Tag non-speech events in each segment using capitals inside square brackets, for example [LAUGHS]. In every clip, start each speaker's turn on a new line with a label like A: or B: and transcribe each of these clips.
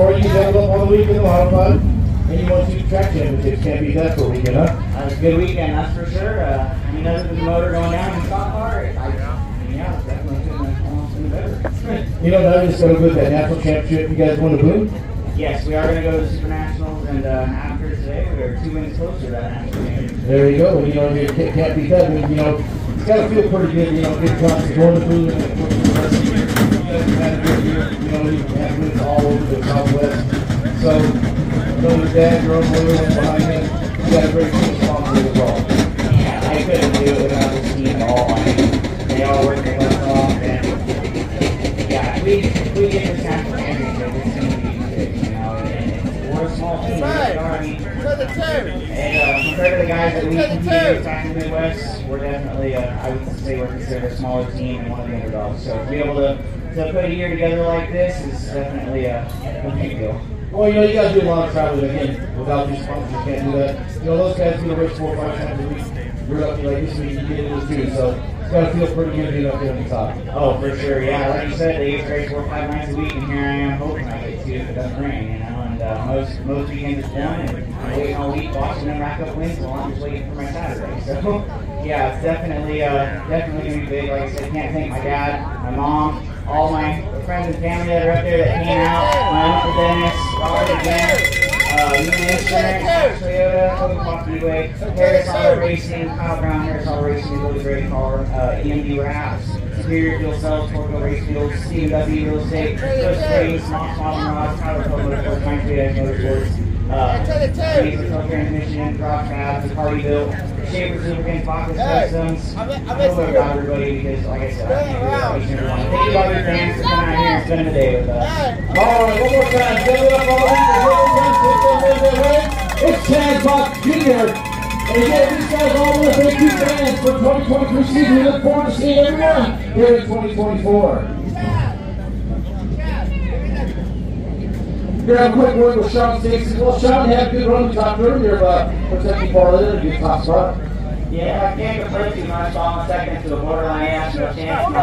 A: of for you. You got up the weekend of Auto Fun. And you want to track championships. Can't beat that for a weekend, huh?
B: That was a good weekend, that's for sure. Uh, I mean, other the motor going down in the stock car, I, yeah, it's definitely couldn't have almost been better. [LAUGHS]
A: You know, now just so good that national championship. You guys want to boom.
B: yes, we are going to go to the Super Nationals, and uh, after today, we are two minutes closer to that national championship.
A: There you go. You know, you can't, can't beat that. I mean, you know, it's got to feel pretty good. You know, big clubs going to boom and of the have good you have all over the Southwest. So, you know, your dad, your uncle, everyone behind you, you got a team responsible as well.
B: Yeah, I couldn't do it without this team at all. They all work their butts off, and yeah, we, we this national championship, it's going to be big, you know, and, and we're a small team, you know, I mean, And uh, compared to the guys that we compete against in the Midwest, we're definitely, uh, I would say we're considered a smaller team and one of the underdogs. So to be able to, to put a year together like this is definitely a, a big deal.
A: Well, you know, you gotta do a lot of traveling again. Without these sponsors, you can't do that. You know, those guys do the race four or five times a week. You're up like this week, you get into this too. So it's gotta feel pretty good being up there on the top.
B: Oh, for sure, yeah. Like you said, they get race four or five nights a week, and here I am hoping I get to if it doesn't rain, you know. And uh, most most weekends it's done, and I'm waiting all week watching them rack up wins while I'm just waiting for my Saturday. So, yeah, it's definitely uh, definitely gonna be big. Like I said, can't thank my dad, my mom, all my friends and family that are up there that came out. My uncle Dennis, Robert again. Uh, Toyota, Toyota Speedway, Harris Auto Racing, Kyle Brown, Harris Auto Racing, is really great car, uh, EMD Wraps, Superior Fuel Cells, Torco Race CMW Real Estate, Coach Springs, Moss Modern Rods, Tyler Pro Motorsports, Mike Creative Motorsports, uh, Transmission, Drop Tabs, the Party Built, Shaper Lubricants, Bacchus Customs. I got everybody because, like I said, I can't do that each and every one. Thank you all your fans for coming out here and spending the day with us.
A: All right, one more time. Give it up all the It's Chaz Baca Jr. And again, these guys all want to thank you fans for 2023 season. We look forward to seeing everyone here in 2024. Here, have a quick word with Sean Stacy. Well, Sean, you had a good run. We talked earlier about protecting Bartlett and a good top spot.
B: Yeah, I can't complain too much. All second to a borderline national champion.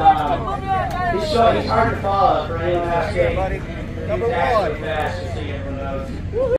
B: Um, he's, short, he's hard to follow for anyone else. He's actually fast.